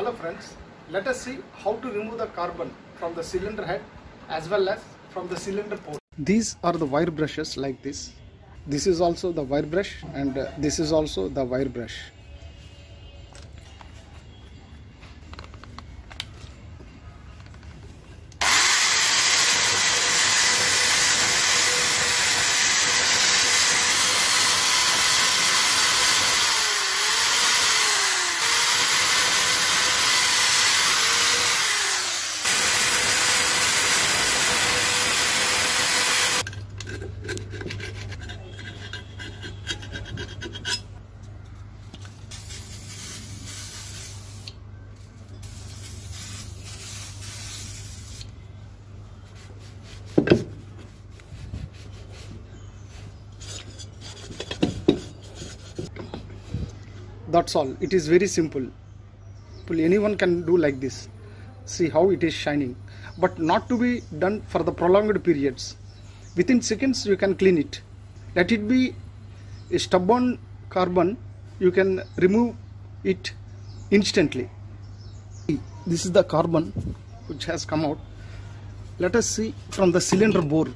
Hello friends, let us see how to remove the carbon from the cylinder head as well as from the cylinder port. These are the wire brushes like this. This is also the wire brush and uh, this is also the wire brush. That's all. It is very simple. Anyone can do like this. See how it is shining. But not to be done for the prolonged periods. Within seconds you can clean it. Let it be a stubborn carbon. You can remove it instantly. This is the carbon which has come out. Let us see from the cylinder bore.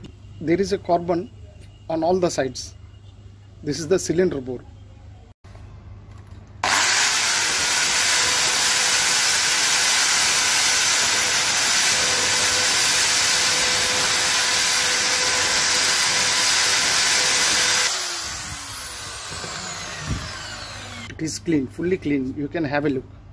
There is a carbon on all the sides. This is the cylinder bore. it is clean fully clean you can have a look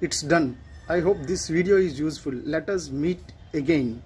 it's done. I hope this video is useful. Let us meet again